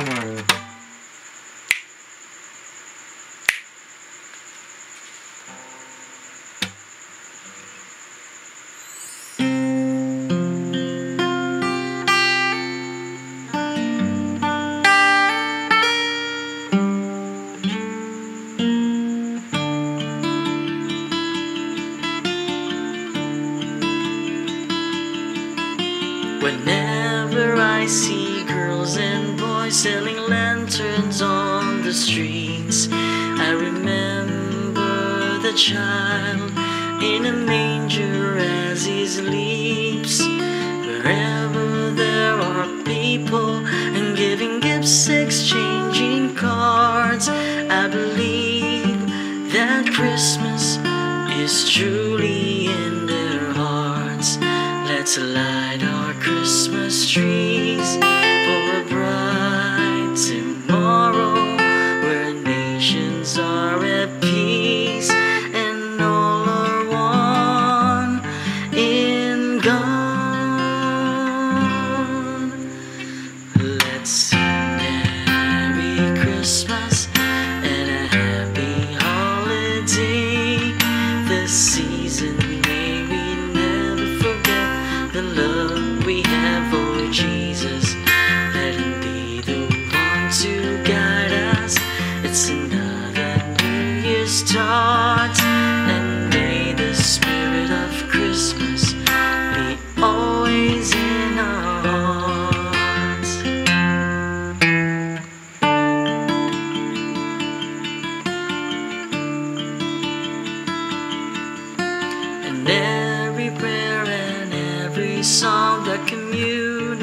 hammer. Whenever I see girls and boys selling lanterns on the streets, I remember the child in a manger as he sleeps. Wherever there are people and giving gifts, exchanging cards, I believe that Christmas is truly in their hearts. Let's light our Christmas trees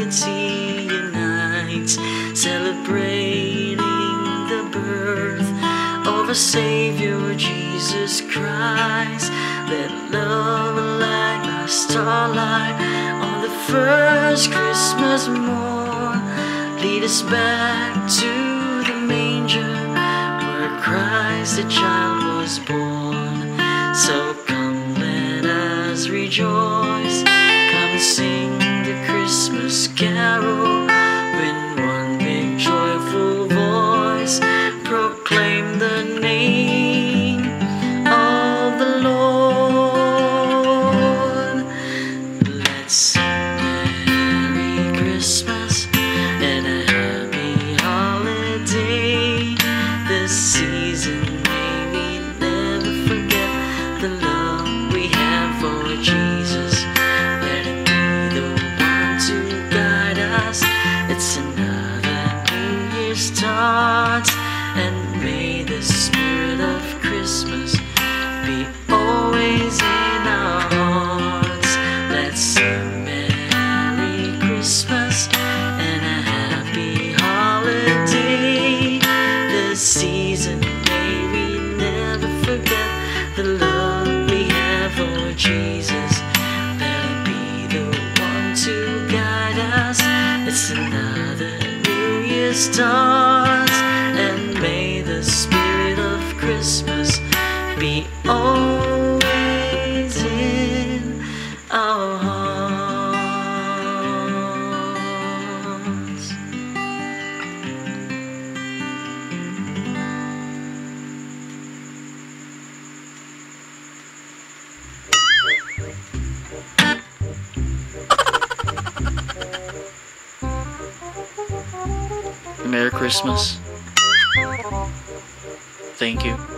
community unites, celebrating the birth of a Savior, Jesus Christ. Let love like a starlight on the first Christmas morn lead us back to the manger where Christ the child was born. So come, let us rejoice. Christmas It's another New Year's start, Merry Christmas. Thank you.